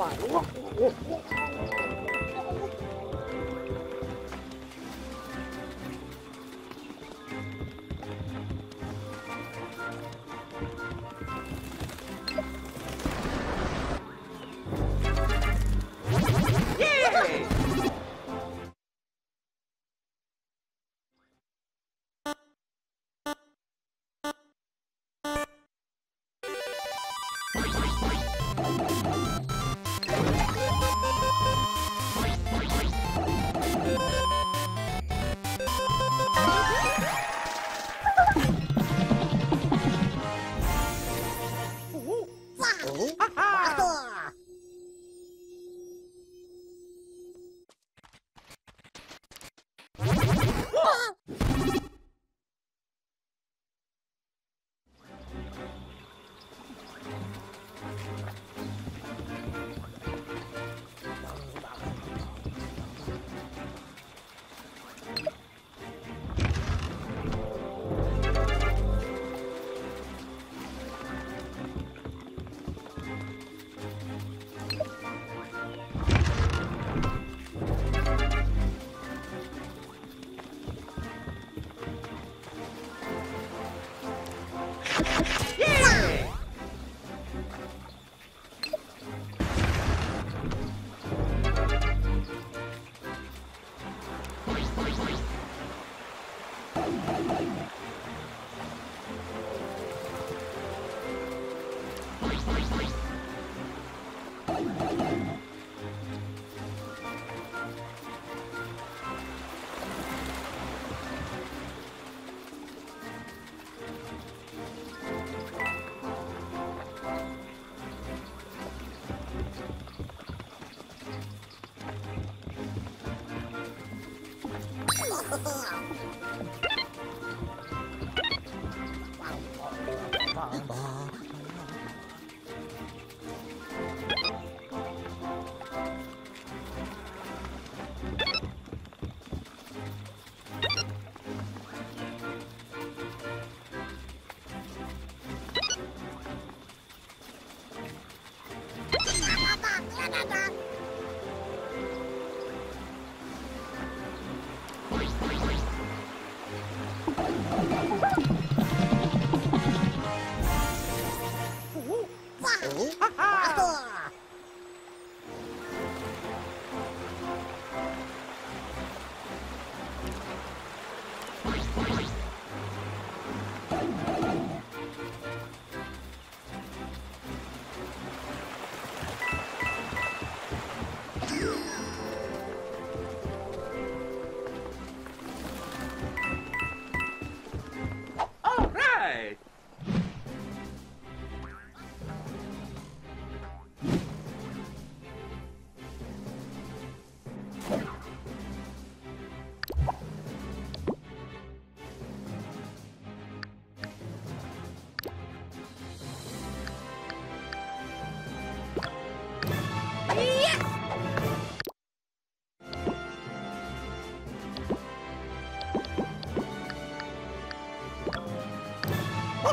板。哇哇哇哇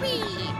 Mario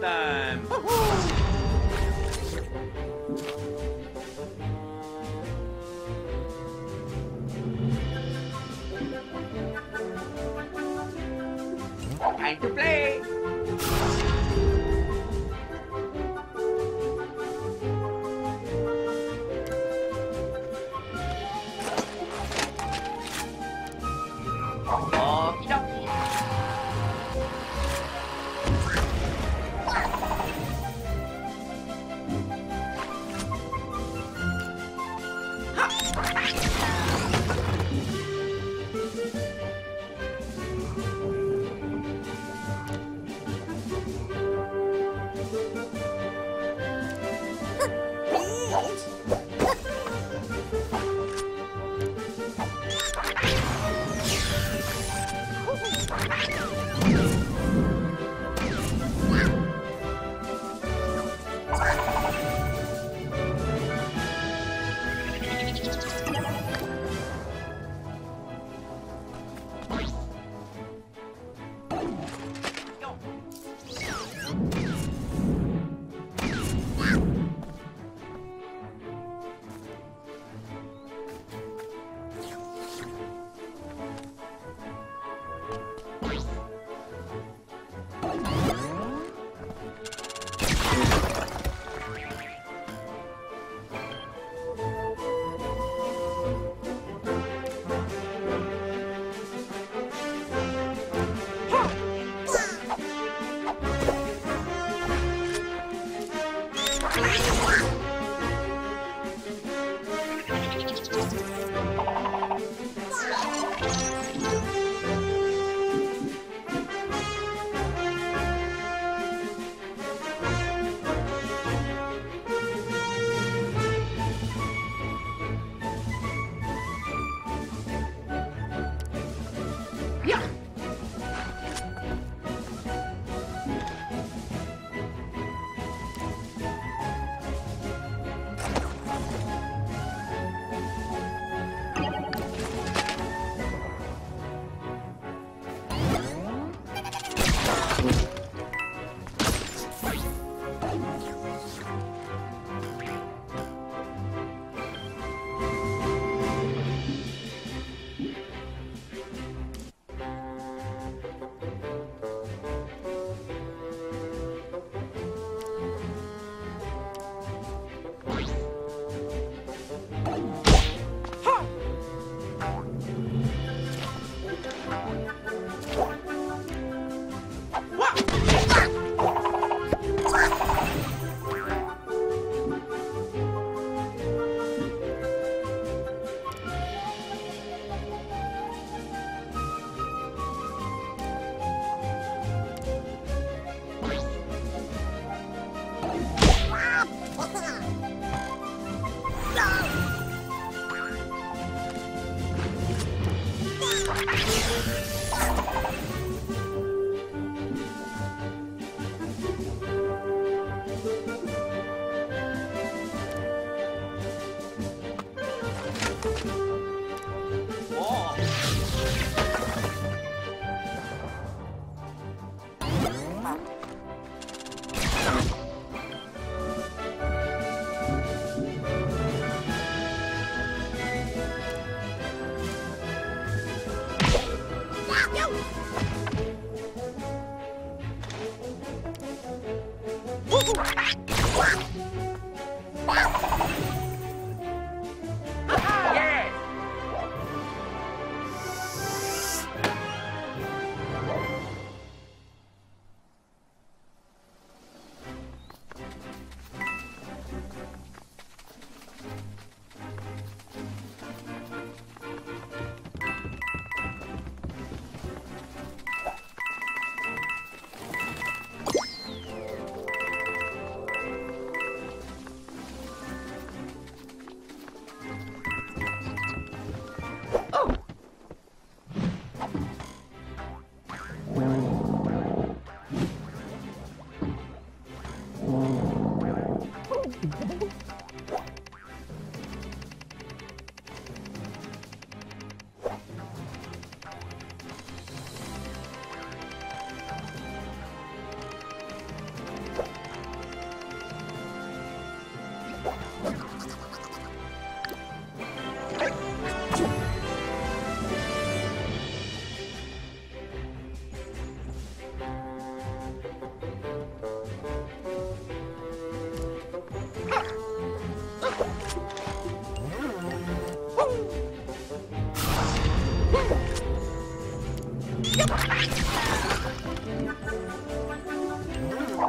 time. Time to play.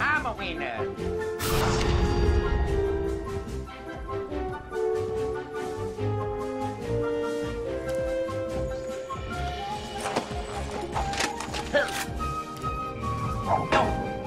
I'm a winner. Yo.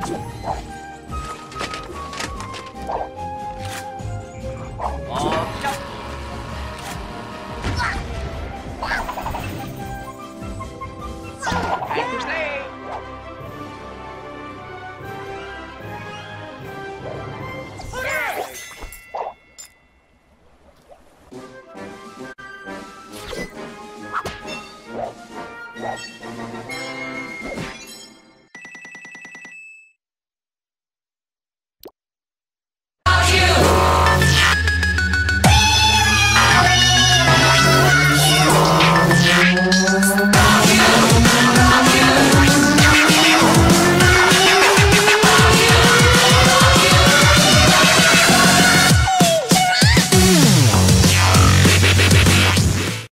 Let's go.